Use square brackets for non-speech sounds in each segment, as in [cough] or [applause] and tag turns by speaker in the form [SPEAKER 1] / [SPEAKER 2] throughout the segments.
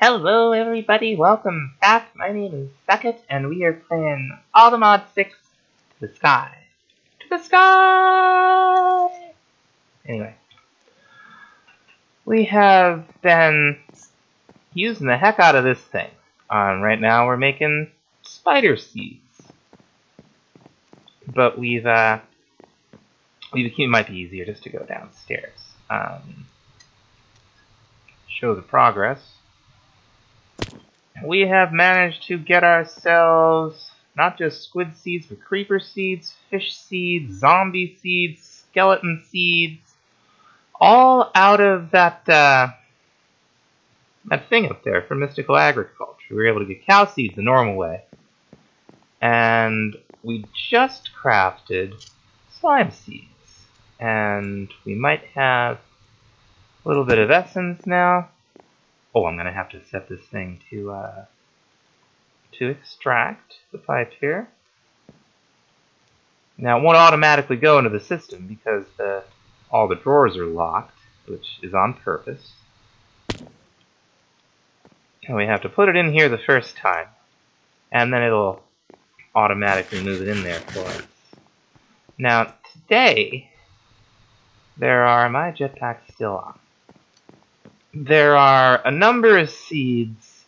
[SPEAKER 1] Hello everybody, welcome back. My name is Beckett and we are playing All the Mods 6 to the sky. To the sky! Anyway. We have been using the heck out of this thing. Um, right now we're making spider seeds. But we've, uh, we it might be easier just to go downstairs. Um, show the progress. We have managed to get ourselves not just squid seeds, but creeper seeds, fish seeds, zombie seeds, skeleton seeds, all out of that uh, that thing up there for mystical agriculture. We were able to get cow seeds the normal way, and we just crafted slime seeds, and we might have a little bit of essence now. Oh, I'm gonna have to set this thing to uh, to extract the pipe here. Now it won't automatically go into the system because the, all the drawers are locked, which is on purpose. And we have to put it in here the first time, and then it'll automatically move it in there for us. Now today, there are my jetpacks still on there are a number of seeds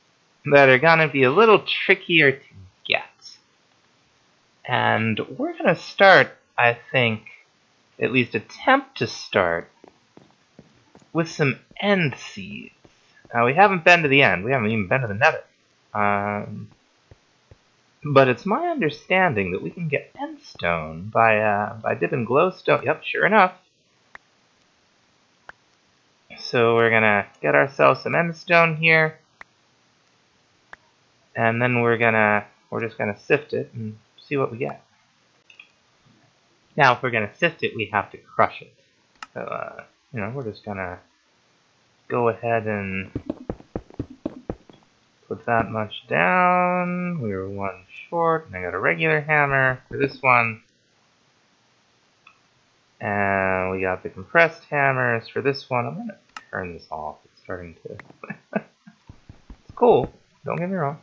[SPEAKER 1] that are going to be a little trickier to get. And we're going to start, I think, at least attempt to start, with some end seeds. Now, we haven't been to the end. We haven't even been to the nether. Um, but it's my understanding that we can get end stone by, uh, by dipping glowstone. Yep, sure enough. So we're gonna get ourselves some endstone here. And then we're gonna, we're just gonna sift it and see what we get. Now if we're gonna sift it, we have to crush it. So, uh, you know, we're just gonna go ahead and put that much down. We were one short, and I got a regular hammer for this one. And we got the compressed hammers for this one. I'm gonna turn this off. It's starting to... [laughs] it's cool, don't get me wrong.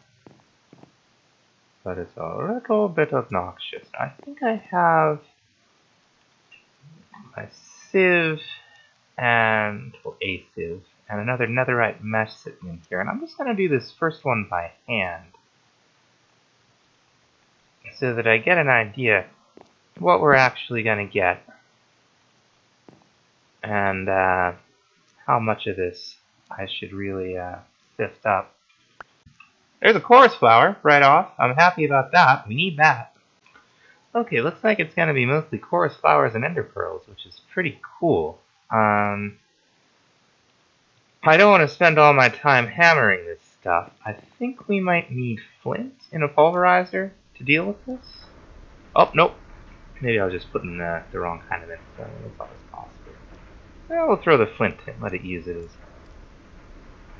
[SPEAKER 1] But it's a little bit obnoxious. I think I have my sieve and, well, a sieve, and another netherite mesh sitting in here. And I'm just going to do this first one by hand so that I get an idea what we're actually going to get. And, uh, how much of this I should really uh, sift up. There's a chorus flower right off. I'm happy about that. We need that. Okay, looks like it's going to be mostly chorus flowers and ender pearls, which is pretty cool. Um, I don't want to spend all my time hammering this stuff. I think we might need flint in a pulverizer to deal with this. Oh, nope. Maybe I was just putting the, the wrong kind of info. That's always possible. Well, we'll throw the flint in, let it use it as...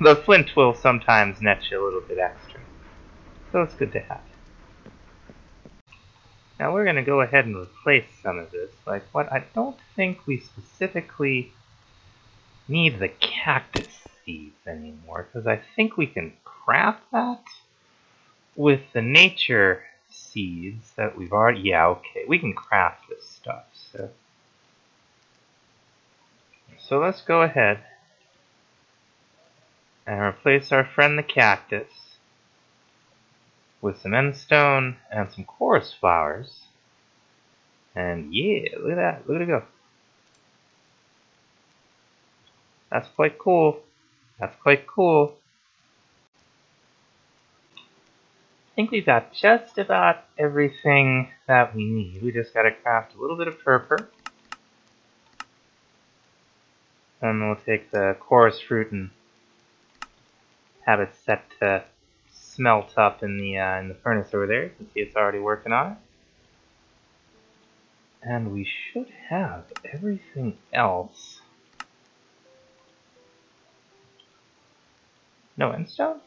[SPEAKER 1] The flint will sometimes net you a little bit extra. So it's good to have. Now we're going to go ahead and replace some of this. Like what? I don't think we specifically need the cactus seeds anymore. Because I think we can craft that with the nature seeds that we've already... Yeah, okay. We can craft this stuff. So so let's go ahead and replace our friend the cactus with some endstone and some chorus flowers. And yeah, look at that, look at it go. That's quite cool. That's quite cool. I think we've got just about everything that we need. We just gotta craft a little bit of purpur. And we'll take the chorus fruit and have it set to smelt up in the uh, in the furnace over there. You can see it's already working on it. And we should have everything else. No endstone?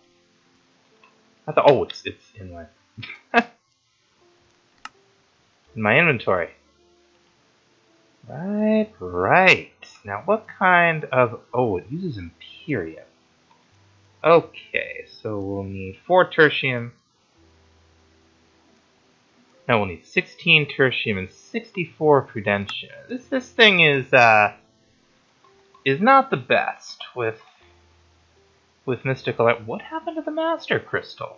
[SPEAKER 1] I thought, oh, it's it's in my [laughs] in my inventory. Right, right. Now, what kind of... Oh, it uses Imperium. Okay, so we'll need 4 tertium. Now we'll need 16 tertium and 64 prudentium. This this thing is uh is not the best with with mystical. What happened to the master crystal?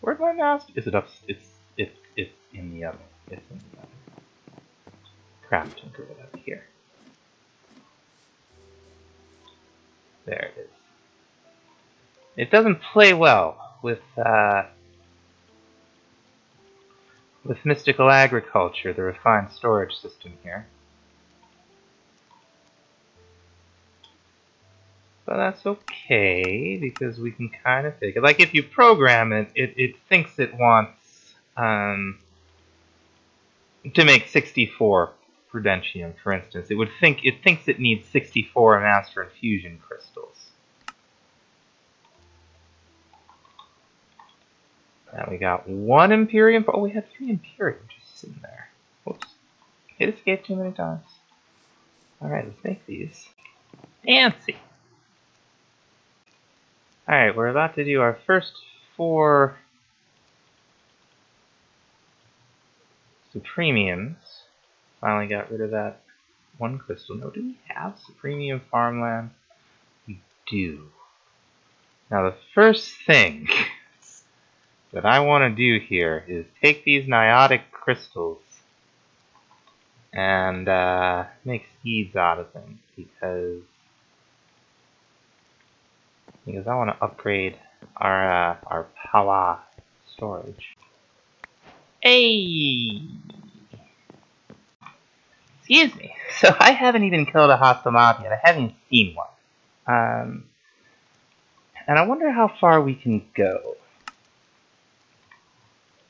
[SPEAKER 1] Where'd my master? Is it up? It's it's it's in the oven. It's in the oven. Craft tinker it up here. There it is. It doesn't play well with uh, with mystical agriculture, the refined storage system here. But that's okay, because we can kind of it. Like, if you program it, it, it thinks it wants um, to make 64 prudentium, for instance. It would think it thinks it needs 64 master infusion crystals. Now we got one Imperium. Oh, we had three Imperium just sitting there. Whoops. Hit escape too many times. Alright, let's make these. Fancy! Alright, we're about to do our first four Supremiums. Finally got rid of that one crystal. No, do we have Supremium farmland? We do. Now the first thing [laughs] that I want to do here is take these niotic crystals and uh, make seeds out of them because because I want to upgrade our uh, our power storage. Hey! Excuse me. [laughs] So I haven't even killed a hostile mob yet. I haven't seen one. Um, and I wonder how far we can go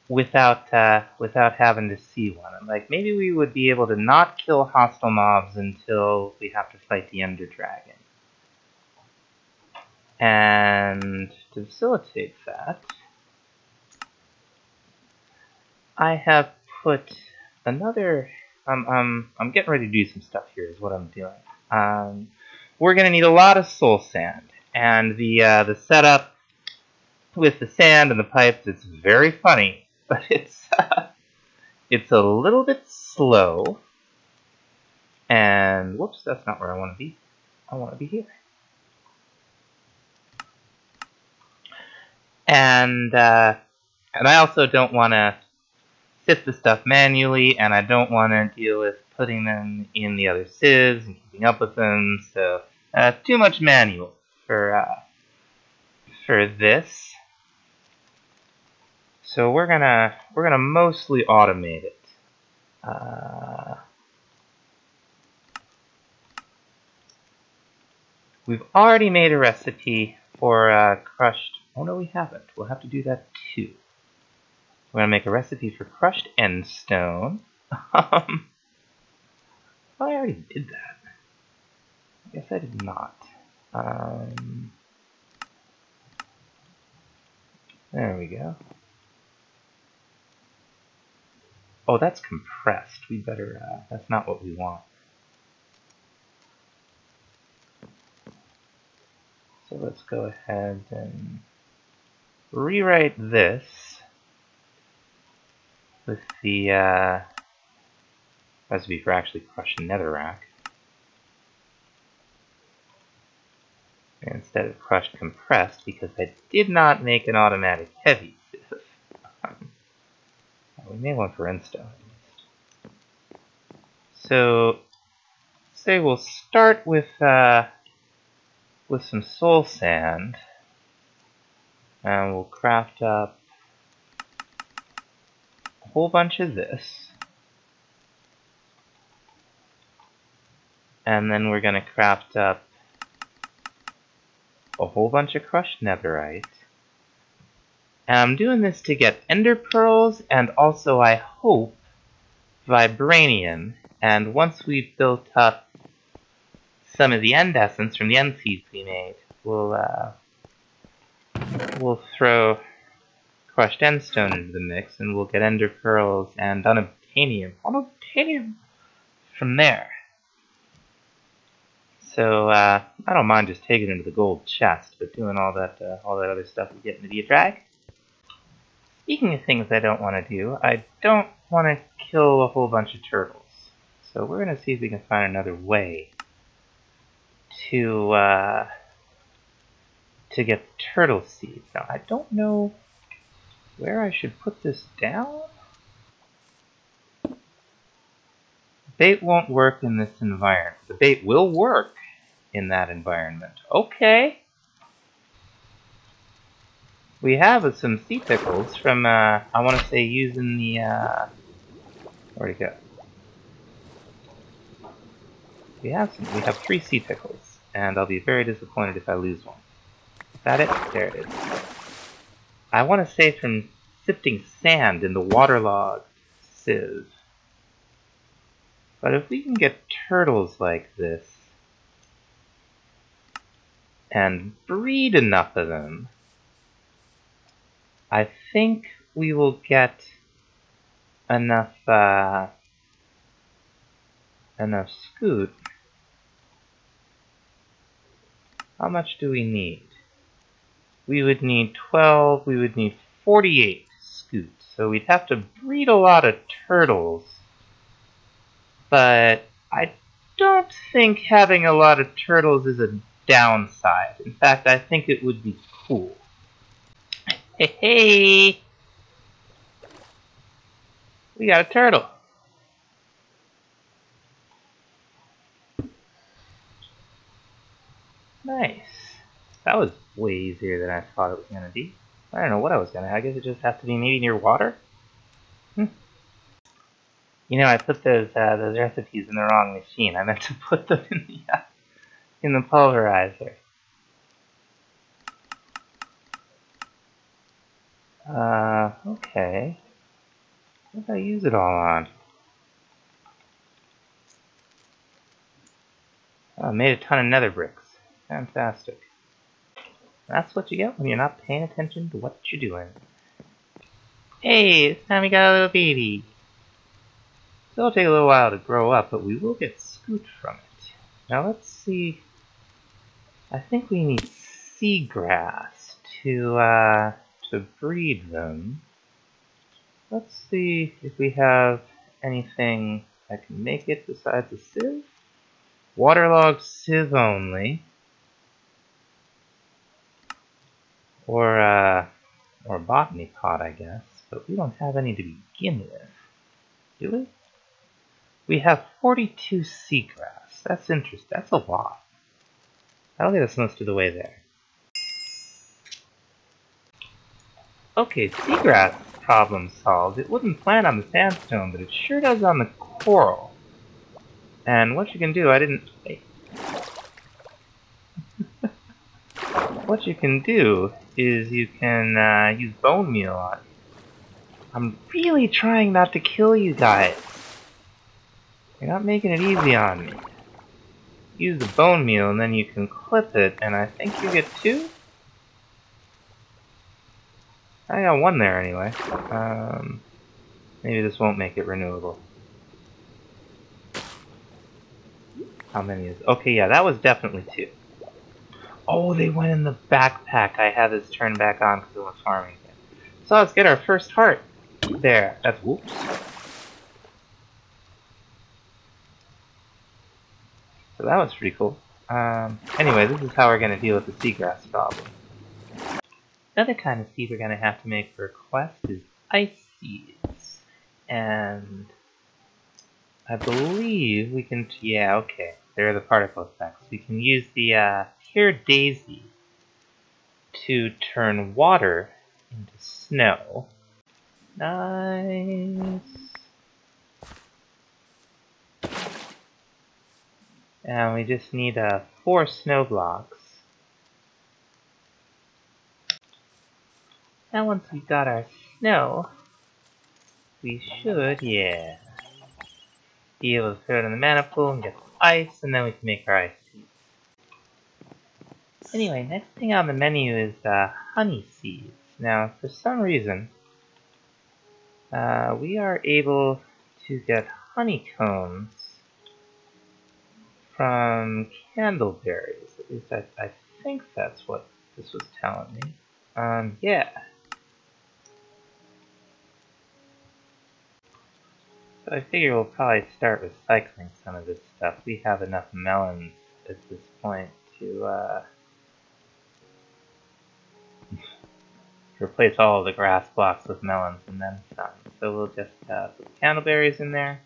[SPEAKER 1] without uh, without having to see one. Like maybe we would be able to not kill hostile mobs until we have to fight the Ender Dragon. And to facilitate that, I have put another. Um, um, I'm getting ready to do some stuff here. Is what I'm doing. Um, we're gonna need a lot of soul sand, and the uh, the setup with the sand and the pipes. It's very funny [laughs] but it's uh, [laughs] it's a little bit slow. And whoops, that's not where I want to be. I want to be here. And uh, and I also don't want to sift the stuff manually, and I don't want to deal with putting them in the other sieves and keeping up with them. So uh, too much manual for uh, for this. So we're gonna we're gonna mostly automate it. Uh, we've already made a recipe for uh, crushed. Oh no, we haven't. We'll have to do that too. We're gonna make a recipe for crushed end stone. [laughs] um, I already did that. I guess I did not. Um, there we go. Oh, that's compressed. We better, uh, that's not what we want. So let's go ahead and rewrite this with the uh, recipe for actually crushed netherrack. Instead of crushed compressed, because I did not make an automatic heavy [laughs] we may want for insta. So, say we'll start with uh, with some soul sand, and we'll craft up whole bunch of this. And then we're going to craft up a whole bunch of crushed netherite. And I'm doing this to get ender pearls and also, I hope, vibranium. And once we've built up some of the end essence from the end seeds we made, we'll, uh, we'll throw crushed endstone into the mix and we'll get ender pearls and unobtainium. Unobtainium from there. So uh, I don't mind just taking it into the gold chest, but doing all that uh, all that other stuff is getting to be a drag. Speaking of things I don't want to do, I don't want to kill a whole bunch of turtles. So we're going to see if we can find another way to uh, to get turtle seeds. Now I don't know where I should put this down. Bait won't work in this environment. The bait will work in that environment. Okay. We have some sea pickles from, uh, I want to say using the, uh, where'd it go? We have some, we have three sea pickles, and I'll be very disappointed if I lose one. Is that it? There it is. I want to say from sifting sand in the waterlogged sieve. But if we can get turtles like this, and breed enough of them, I think we will get enough, uh, enough scute. How much do we need? We would need 12, we would need 48 scute. So we'd have to breed a lot of turtles. But I don't think having a lot of turtles is a downside. In fact, I think it would be cool. Hey, hey! We got a turtle. Nice. That was way easier than I thought it was going to be. I don't know what I was going to I guess it just has to be maybe near water? Hmm. You know, I put those uh, those recipes in the wrong machine. I meant to [laughs] put them in the uh, in the pulverizer. Uh, okay. What did I use it all on? Oh, I made a ton of nether bricks. Fantastic. That's what you get when you're not paying attention to what you're doing. Hey, it's time we got a little baby. It'll take a little while to grow up, but we will get scute from it. Now let's see I think we need seagrass to uh, to breed them. Let's see if we have anything that can make it besides a sieve. Waterlogged sieve only. Or uh, or botany pot, I guess. But we don't have any to begin with. Do we? We have 42 seagrass. That's interesting. That's a lot. That'll get us most of the way there. Okay, seagrass problem solved. It wouldn't plant on the sandstone, but it sure does on the coral. And what you can do, I didn't... [laughs] what you can do is you can uh, use bone meal on I'm really trying not to kill you guys. You're not making it easy on me use the bone meal and then you can clip it and I think you get two? I got one there anyway. Um, maybe this won't make it renewable. How many is... Okay, yeah, that was definitely two. Oh, they went in the backpack. I have this turned back on because it was farming. So let's get our first heart. There. That's... Whoops. So that was pretty cool. Um, anyway, this is how we're going to deal with the seagrass problem. Another kind of seed we're going to have to make for a quest is ice seeds. And I believe we can, yeah, okay, there are the particle effects. We can use the uh, Daisy to turn water into snow. Nice. And we just need uh, four snow blocks. Now once we've got our snow, we should, yeah, be able to throw it in the mana pool and get ice, and then we can make our ice seeds. Anyway, next thing on the menu is uh, honey seeds. Now, for some reason, uh, we are able to get honeycombs from candleberries. At least I, I think that's what this was telling me. Um, yeah. I figure we'll probably start recycling some of this stuff. We have enough melons at this point to, uh, replace all of the grass blocks with melons and then some. So we'll just uh, put candleberries in there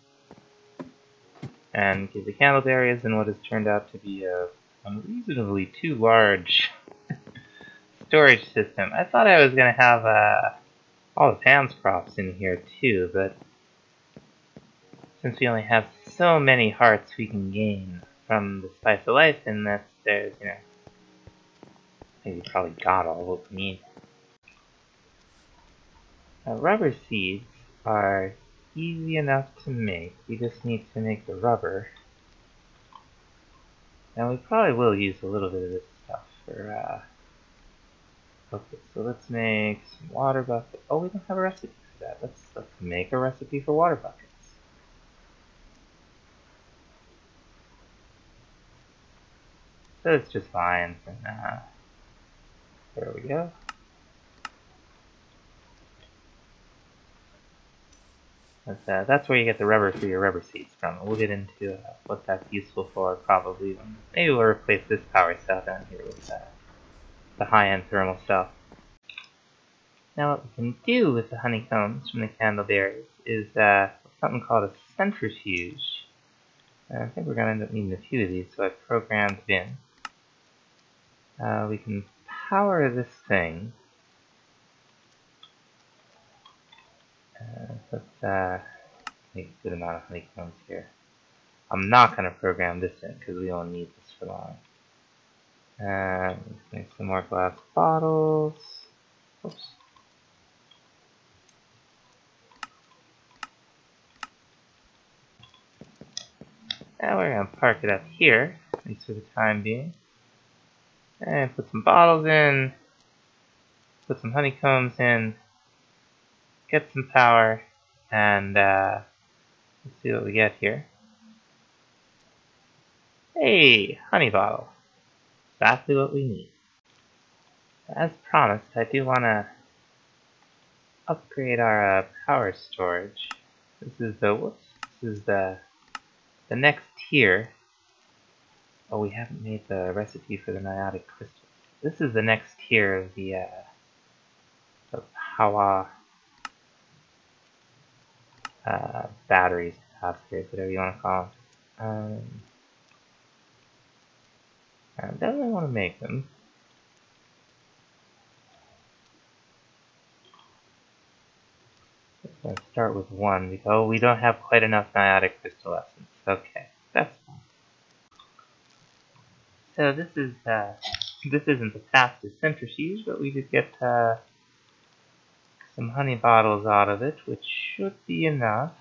[SPEAKER 1] and give the candleberries in what has turned out to be a unreasonably too large [laughs] storage system. I thought I was going to have uh, all the Pam's crops in here too, but since we only have so many hearts we can gain from the Spice of Life in this, there's, you know, we probably got all what we need. Now, rubber seeds are easy enough to make. We just need to make the rubber. And we probably will use a little bit of this stuff for, uh... Okay, so let's make some water buckets. Oh, we don't have a recipe for that. Let's, let's make a recipe for water buckets. So it's just vines and. There we go. But, uh, that's where you get the rubber for your rubber seats from. We'll get into uh, what that's useful for probably. Maybe we'll replace this power cell down here with uh, the high-end thermal stuff. Now what we can do with the honeycombs from the candleberries is uh, something called a centrifuge. I think we're going to end up needing a few of these, so I've programmed in. Uh, we can power this thing Uh, let's uh, make a good amount of honeycombs here. I'm not going to program this in because we don't need this for long. And let's make some more glass bottles. Oops. And we're going to park it up here, for the time being. And put some bottles in, put some honeycombs in, get some power, and uh, let's see what we get here. Hey, honey bottle. Exactly what we need. As promised, I do want to upgrade our uh, power storage. This is the whoops. This is the the next tier. Oh, we haven't made the recipe for the niotic crystal. This is the next tier of the uh, the power uh, batteries, capacitors, whatever you want to call them. Um, I definitely want to make them. Let's start with one because oh, we don't have quite enough niotic crystal essence. Okay, that's fine. So this is uh, this isn't the fastest centrifuge, but we did get uh, some honey bottles out of it, which should be enough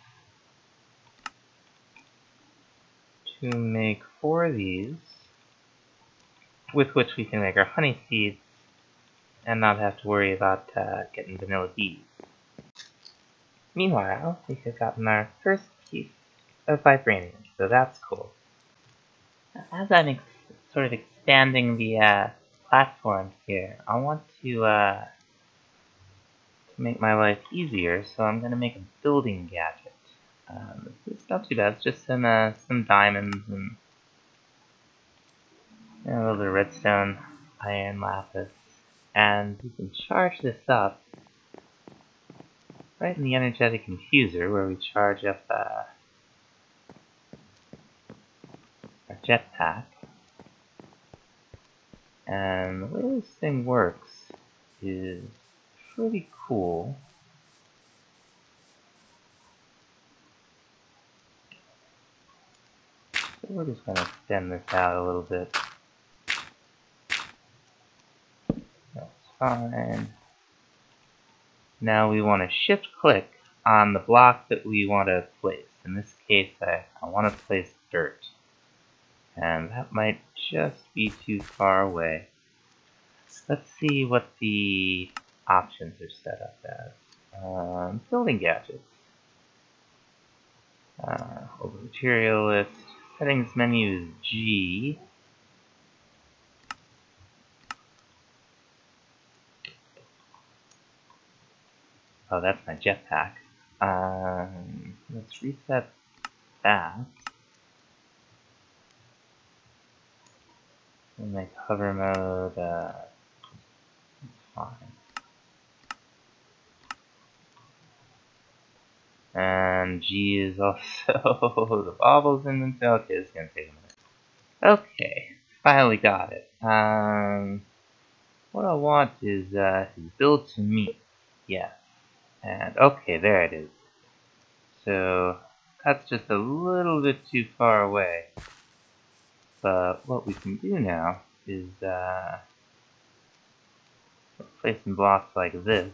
[SPEAKER 1] to make four of these, with which we can make our honey seeds and not have to worry about uh, getting vanilla bees. Meanwhile, we have gotten our first piece of vibranium, so that's cool. As I'm sort of expanding the uh, platform here, I want to uh, make my life easier, so I'm going to make a building gadget. Um, it's not too bad, it's just some, uh, some diamonds and you a little bit of redstone, iron, lapis, and we can charge this up right in the energetic infuser where we charge up uh, our jetpack. And the way this thing works is pretty cool. So we're just going to extend this out a little bit. That's fine. Now we want to shift click on the block that we want to place. In this case, I, I want to place dirt. And that might just be too far away. Let's see what the options are set up as. Um, building gadgets. Uh, over material list, settings menu is G. Oh, that's my jetpack. Um, let's reset that. And make hover mode, uh, fine. And G is also [laughs] the baubles inventory. Okay, it's gonna take a minute. Okay, finally got it. Um, what I want is uh, build to meet. Yes. And okay, there it is. So that's just a little bit too far away. What we can do now is uh, place some blocks like this.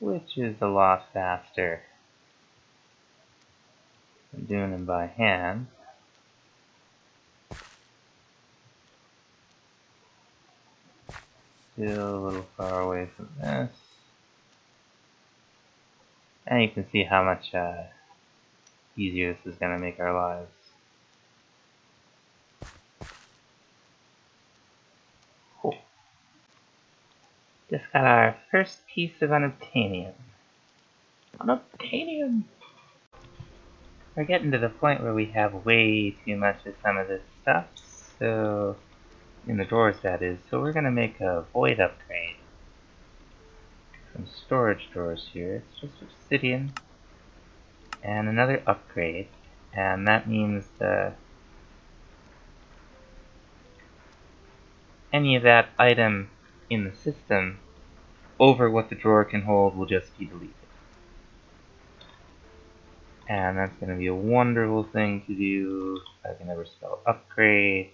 [SPEAKER 1] Which is a lot faster than doing them by hand. Still a little far away from this. And you can see how much uh, easier this is going to make our lives. Just got our first piece of unobtainium. Unobtainium! We're getting to the point where we have way too much of some of this stuff, so in the drawers that is. So we're going to make a void upgrade. Some storage drawers here. It's just obsidian and another upgrade. And that means the any of that item in the system over what the drawer can hold will just be deleted. And that's going to be a wonderful thing to do. I can never spell upgrade.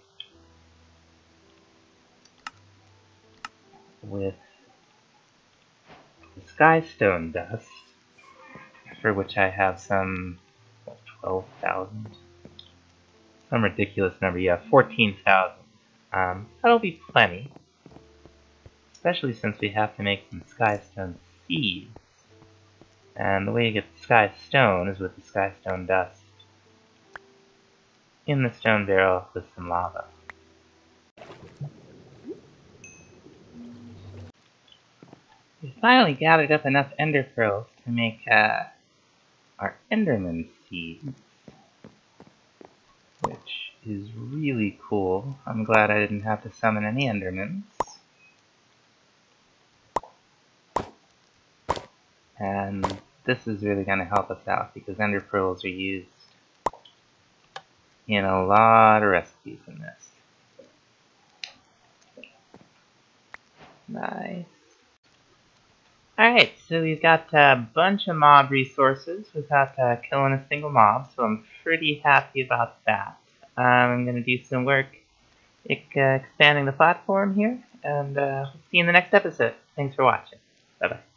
[SPEAKER 1] with the Skystone dust, for which I have some 12,000. Some ridiculous number, yeah, 14,000. Um, that'll be plenty. Especially since we have to make some Skystone seeds. And the way you get the Skystone is with the Sky Stone dust in the stone barrel with some lava. We finally gathered up enough ender pearls to make uh, our enderman seeds. Which is really cool. I'm glad I didn't have to summon any endermans. And this is really going to help us out because ender pearls are used in a lot of recipes in this. Nice. Alright, so we've got a bunch of mob resources without uh, killing a single mob, so I'm pretty happy about that. Um, I'm going to do some work uh, expanding the platform here, and uh, see you in the next episode. Thanks for watching. Bye-bye.